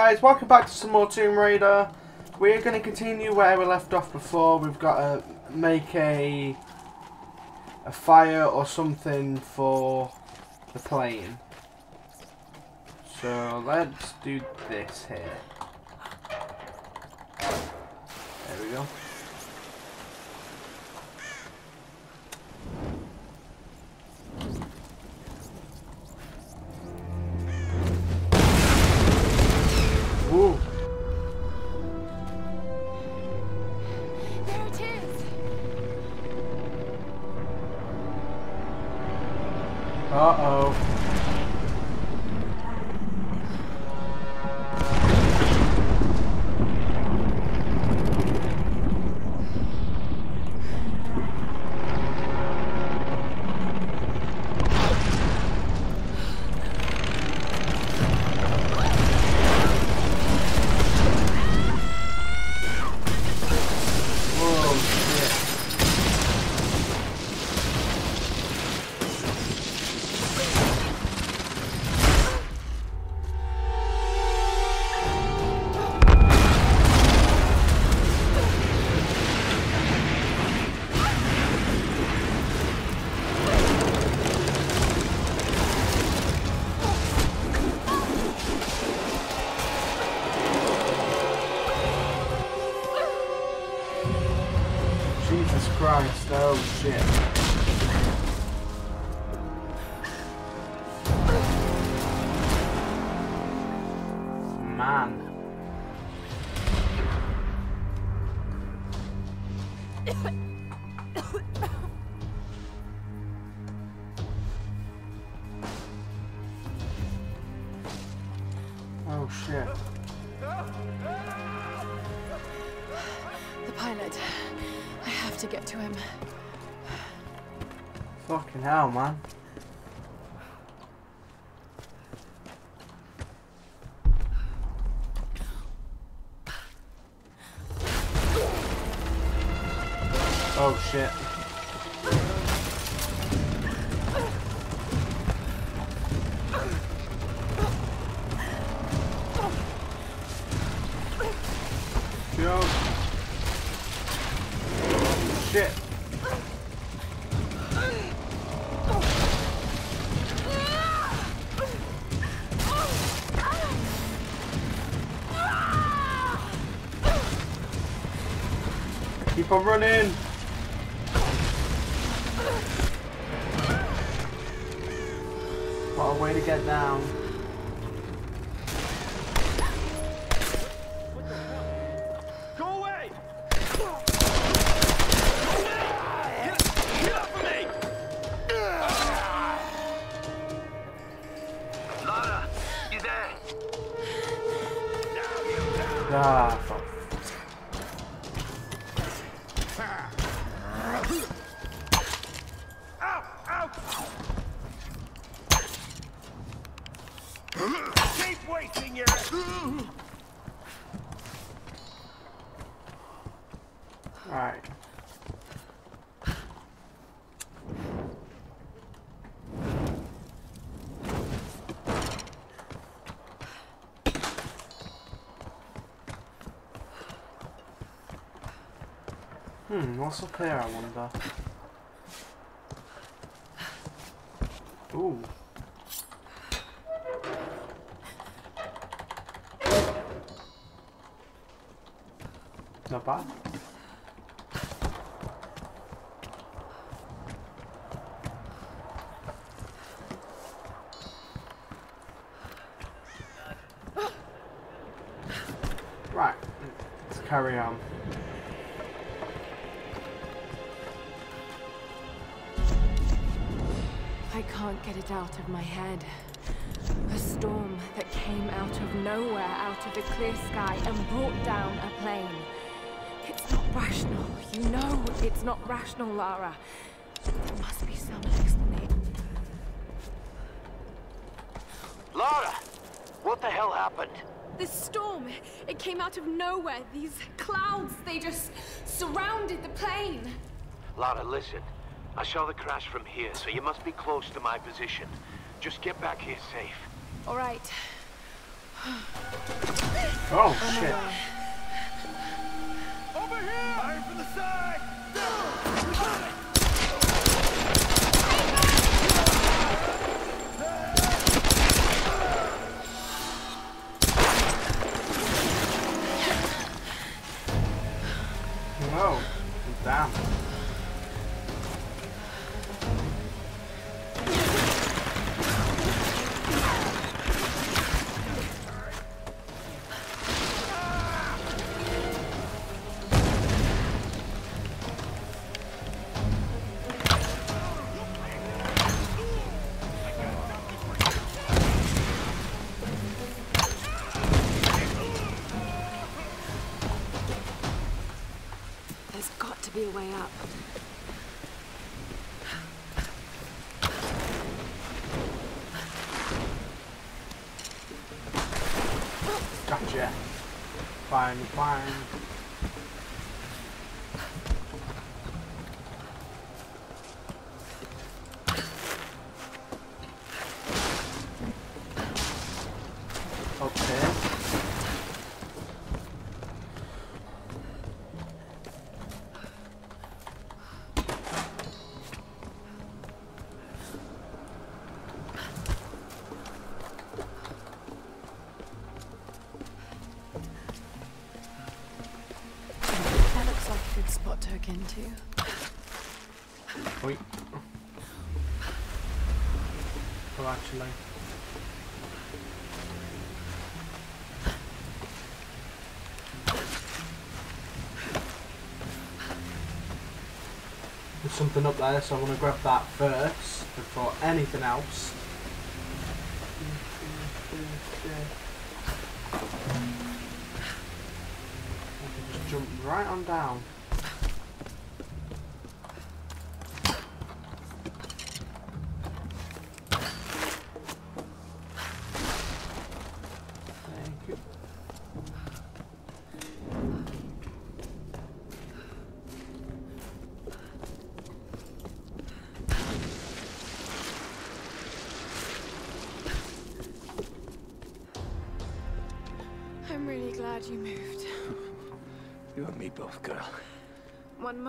guys, welcome back to some more Tomb Raider. We're going to continue where we left off before. We've got to make a a fire or something for the plane. So let's do this here. There we go. Ooh. There Oh shit. The pilot. I have to get to him. Fucking hell, man. Oh shit. Keep on running. What a way to get down. Hmm, what's up here, I wonder? Ooh. Not bad. Right, let's carry on. Can't get it out of my head. A storm that came out of nowhere, out of the clear sky, and brought down a plane. It's not rational. You know it's not rational, Lara. There must be some explanation. Lara! What the hell happened? This storm, it came out of nowhere. These clouds, they just surrounded the plane. Lara, listen. I saw the crash from here, so you must be close to my position. Just get back here safe. All right. Oh On my shit. way. Over here! Fire from the side! We got it! No. Damn. Fine, fine. Actually. There's something up there, so I want to grab that first before anything else. Just jump right on down.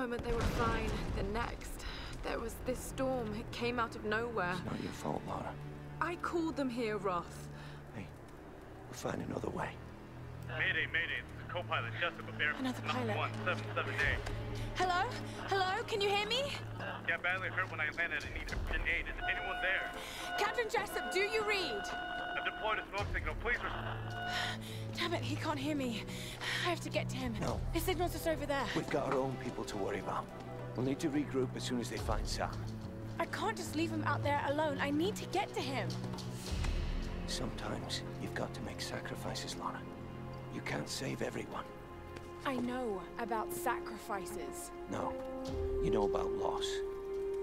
Moment they were fine, the next, there was this storm. It came out of nowhere. It's not your fault, Lara. I called them here, Roth. Hey, we'll find another way. Mayday, mayday. This is co-pilot Jessica Bear. Another pilot. One, seven, seven, eight. Hello? Hello? Can you hear me? Yeah, badly hurt when I landed and needed urgent aid. Is anyone there? Captain Jessup, do you read? I've deployed a smoke signal. Please res- Damn it, he can't hear me. I have to get to him. No. His signal's just over there. We've got our own people to worry about. We'll need to regroup as soon as they find Sam. I can't just leave him out there alone. I need to get to him. Sometimes you've got to make sacrifices, Lara. You can't save everyone. I know about sacrifices. No. You know about loss.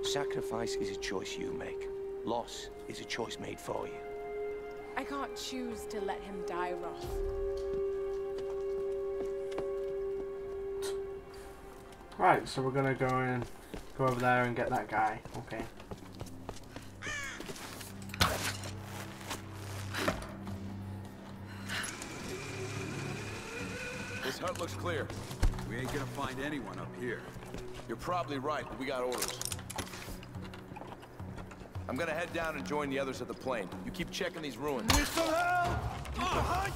Sacrifice is a choice you make. Loss is a choice made for you. I can't choose to let him die, Roth. Right, so we're gonna go in, go over there and get that guy. Okay. This hut looks clear. We ain't gonna find anyone up here. You're probably right, but we got orders. I'm gonna head down and join the others at the plane. You keep checking these ruins. Oh,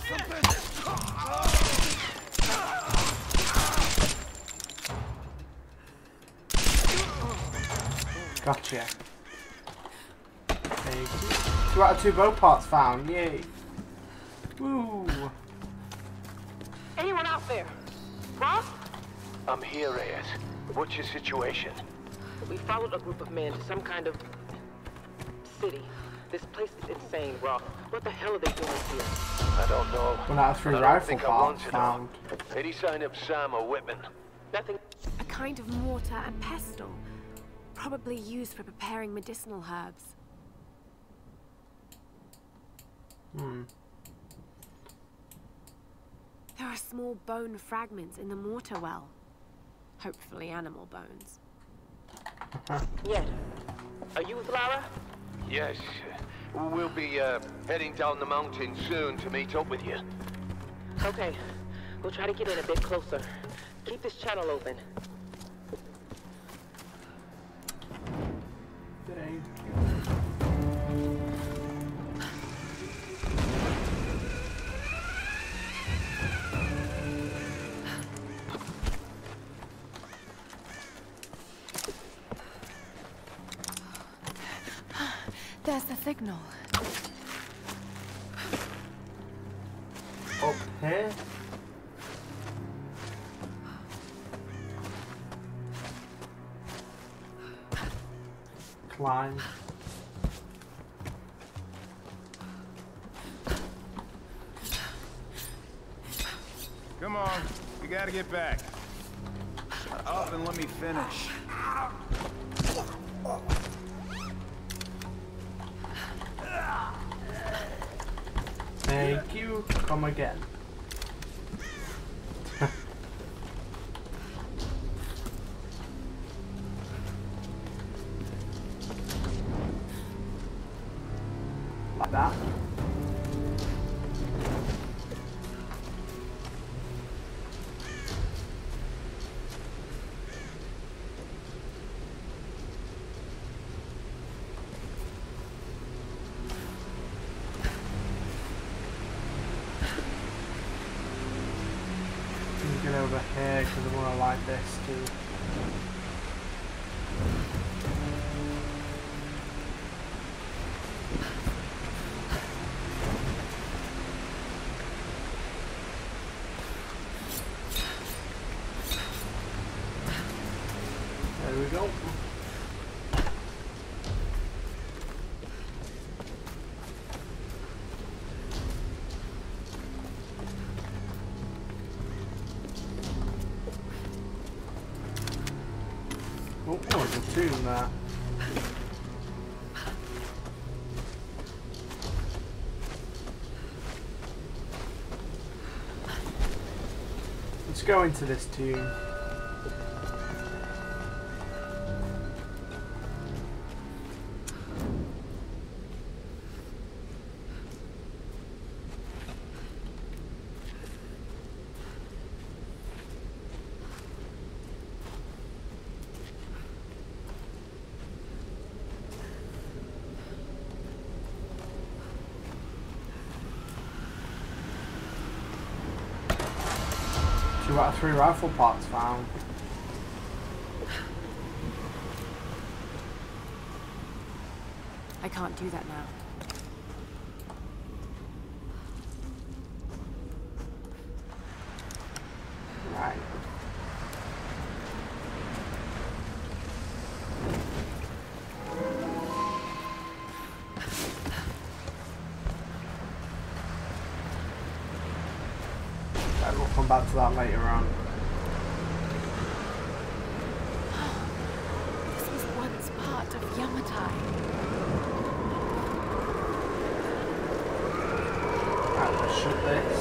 gotcha. Okay. Two out of two bow parts found. Yay. Woo. Anyone out there? Roth? I'm here, Reyes. What's your situation? We followed a group of men to some kind of city. This place is insane, Roth. What the hell are they doing here? I don't know. One out of three And I don't rifle think I want parts found. Any sign of Sam or Whitman? Nothing. A kind of mortar and pestle. Probably used for preparing medicinal herbs. Hmm. There are small bone fragments in the mortar well. Hopefully animal bones. Yes. Are you with Lara? Yes. We'll be uh, heading down the mountain soon to meet up with you. Okay, we'll try to get in a bit closer. Keep this channel open. Signal. Up here. Climb. Come on, we gotta get back. Shut up and let me finish. Come again. like that. Like this too. There we go. There. Let's go into this tomb. Of three rifle parts found. I can't do that now. Come back to that later on. This was once part of Yamatai. Right, let's shut this.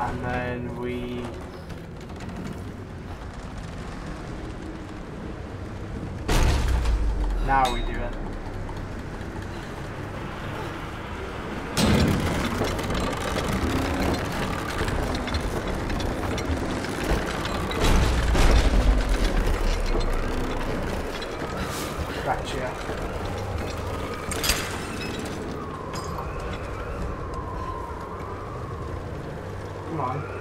And then we Now we do it. Gotcha. Come on.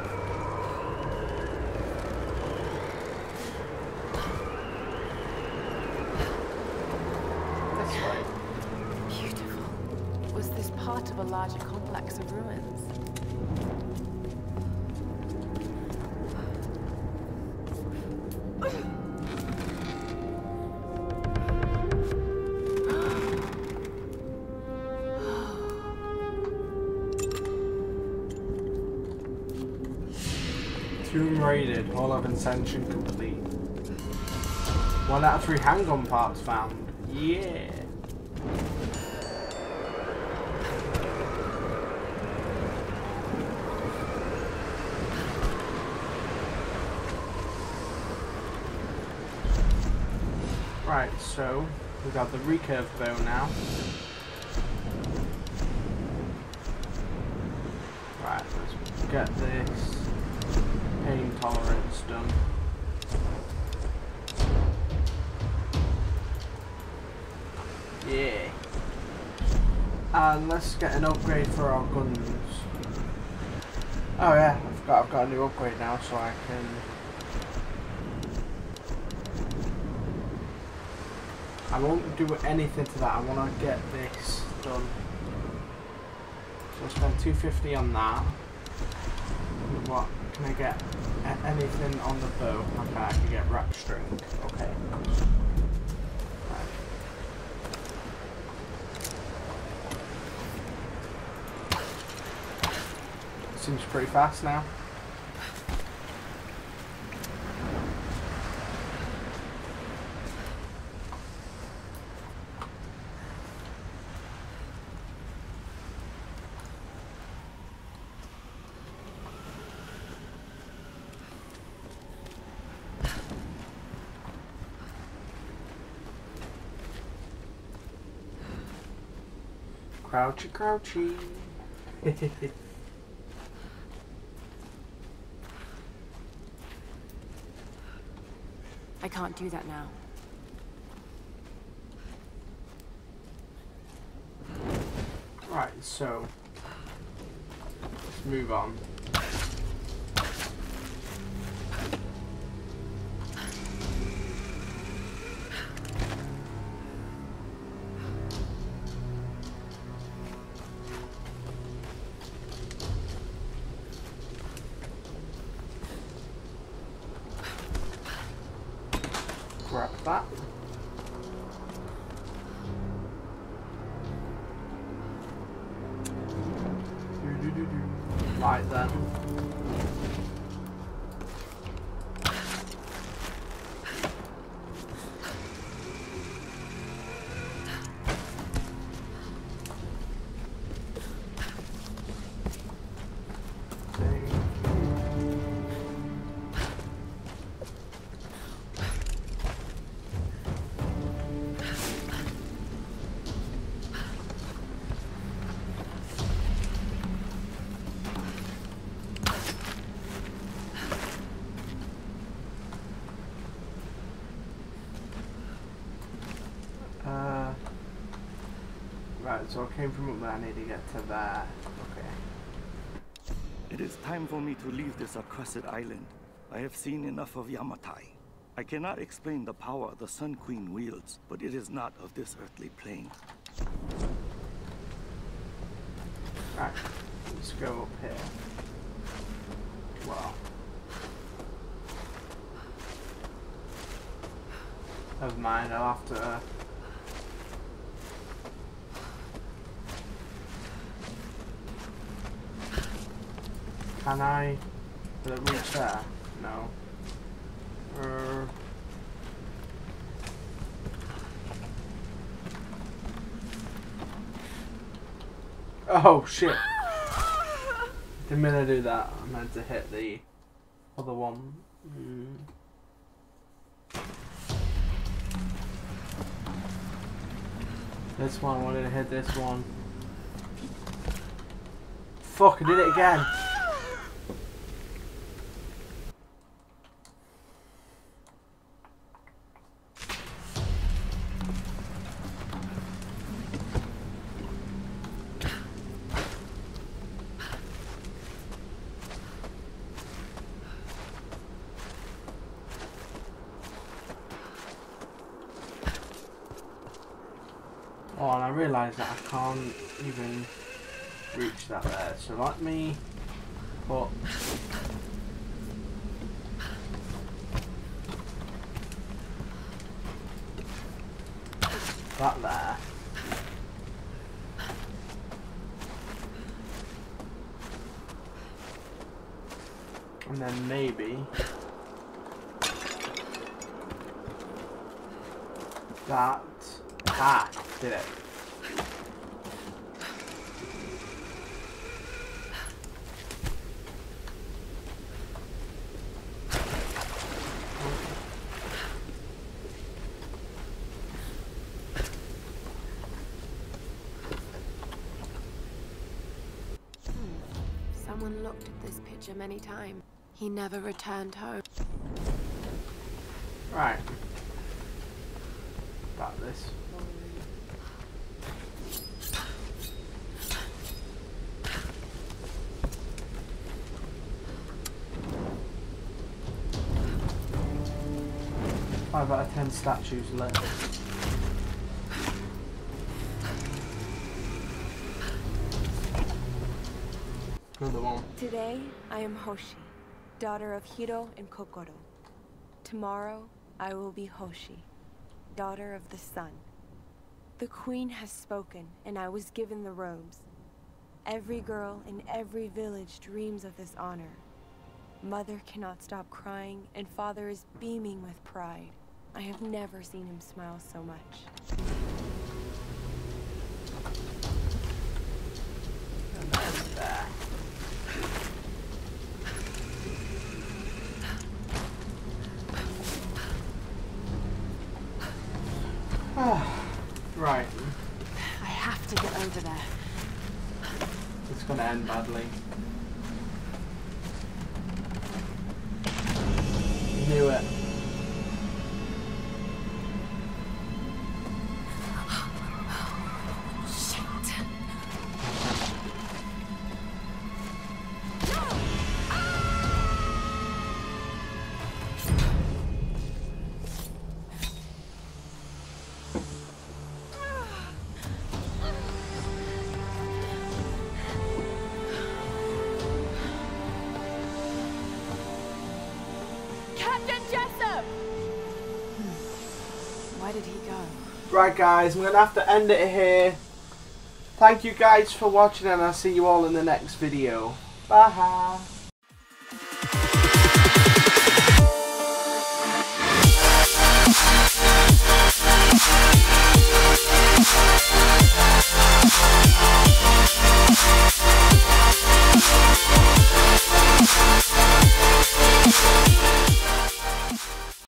all of Ascension complete. One out of three handgun parts found. Yeah. Right, so we got the recurve bow now. Right, let's get this pain tolerance done. Yeah. And let's get an upgrade for our guns. Oh yeah, I've got I've got a new upgrade now so I can I won't do anything to that, I wanna get this done. So I'll spend 250 on that. What can I get? Anything on the bow? Okay, I can get wrap string. Okay. Seems pretty fast now. Crouchy, crouchy. I can't do that now. right, so let's move on. Right, so I came from up there, I need to get to there. Okay. It is time for me to leave this accursed island. I have seen enough of Yamatai. I cannot explain the power the Sun Queen wields, but it is not of this earthly plane. Right, let's go up here. Wow. Never mind, I'll have to. Can I will it reach there? No. Uh, oh shit! The minute I do that, I'm meant to hit the other one. Mm. This one, I wanted to hit this one. Fuck, I did it again. Oh, and I realise that I can't even reach that there. So let me put that there. And then maybe that ah did it. Someone looked at this picture many times. He never returned home. Right. About this. Five out of ten statues left. Another one. Today, I am Hoshi, daughter of Hiro and Kokoro. Tomorrow, I will be Hoshi, daughter of the sun. The queen has spoken, and I was given the robes. Every girl in every village dreams of this honor. Mother cannot stop crying, and father is beaming with pride. I have never seen him smile so much. right. I have to get over there. It's gonna end badly. Right guys, I'm gonna have to end it here. Thank you guys for watching and I'll see you all in the next video. Bye.